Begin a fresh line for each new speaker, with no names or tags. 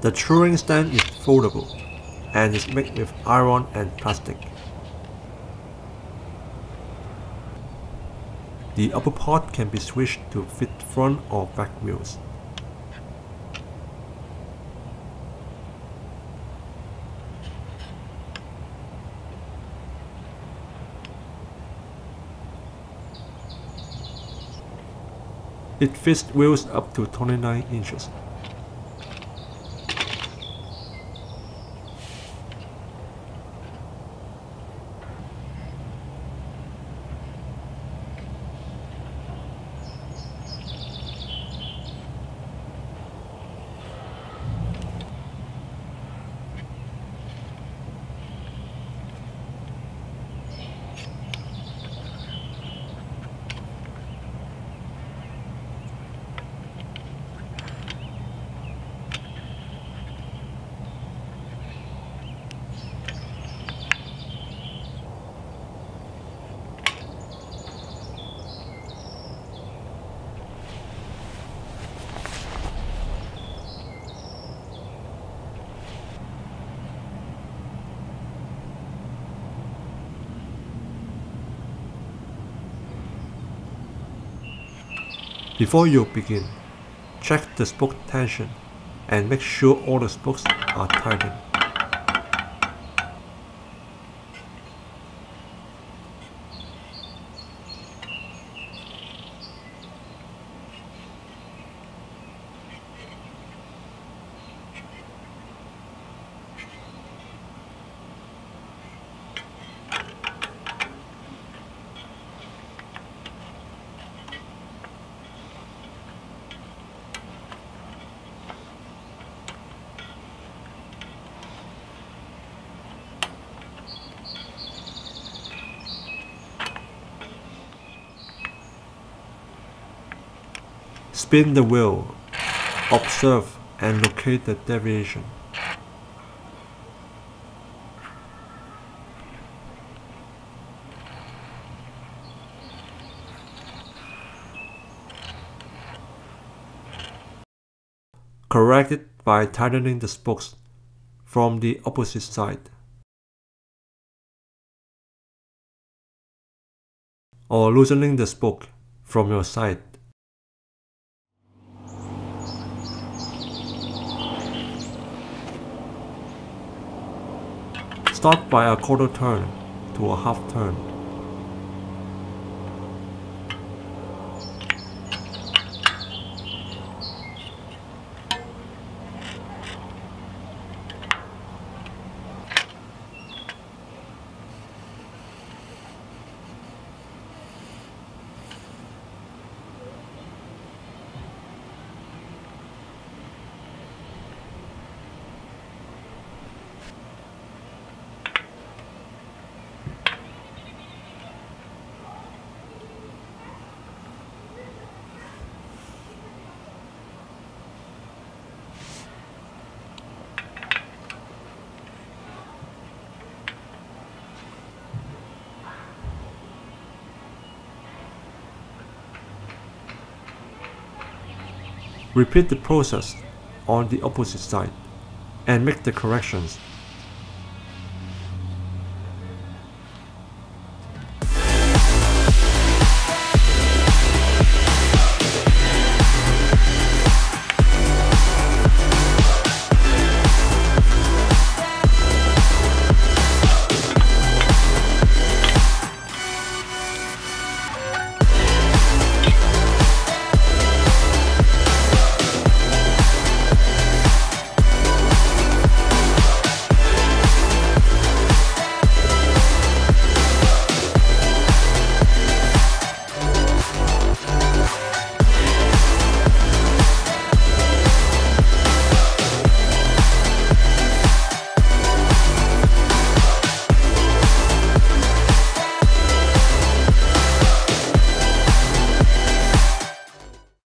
The truing stand is foldable and is made with iron and plastic. The upper part can be switched to fit front or back wheels. It fits wheels up to 29 inches. Before you begin, check the spoke tension and make sure all the spokes are tightened. Spin the wheel, observe and locate the deviation. Correct it by tightening the spokes from the opposite side. Or loosening the spoke from your side. Start by a quarter turn to a half turn. Repeat the process on the opposite side and make the corrections